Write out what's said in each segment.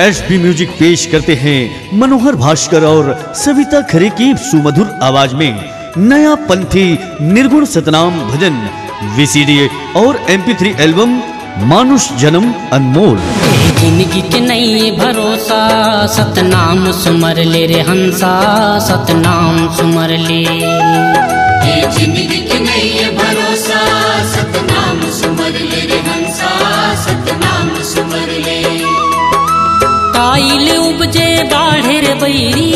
S B music पेश करते हैं मनोहर भास्कर और सविता खरे की सुमधुर आवाज़ में। नया पंथी निर्गुण सतनाम भजन वीसीडी और एमपी थ्री एल्बम मानुष जन्म अनमोल। ज़िंदगी के नहीं भरोसा सतनाम सुमर ले रे हंसा सतनाम सुमर ले। ज़िंदगी काइल उपजे बाढ़े रे बैरी।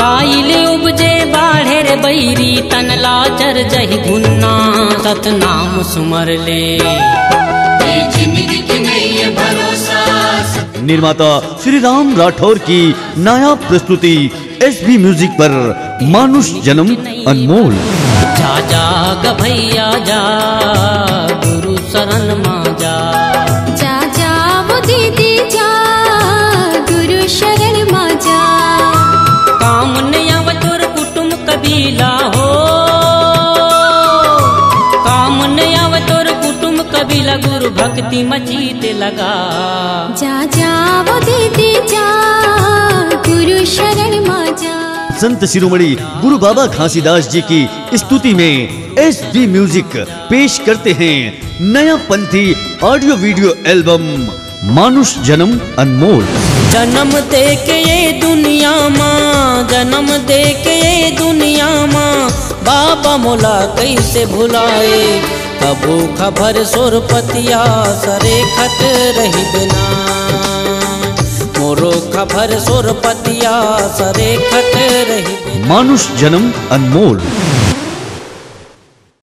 काइल उपजे बाढ़े रे बैरी तनला चर जही गुन्ना सतनाम सुमर ले निर्माता श्री राम राठौर की नया प्रस्तुति एस बी म्यूज़िक पर मानुष जन्म अनमोल। जा जा भैया जा। कुटुम गुरु भक्ति मचीते लगा। जा जा वो दीदी जा गुरु शरण मा जा संत शिरोमणि गुरु बाबा घासीदास जी की स्तुति में एस बी म्यूज़िक पेश करते हैं नया पंथी ऑडियो वीडियो एल्बम मानुष जन्म अनमोल। जन्म दे के ये दुनिया माँ जन्म दे के ये दुनिया माँ। बाबा मोला कैसे भुलाए? कबू खबर सुर पतिया सरे खत रही बिना मोरो खबर सोरपतिया सरे खत रही मानुष जन्म अनमोल।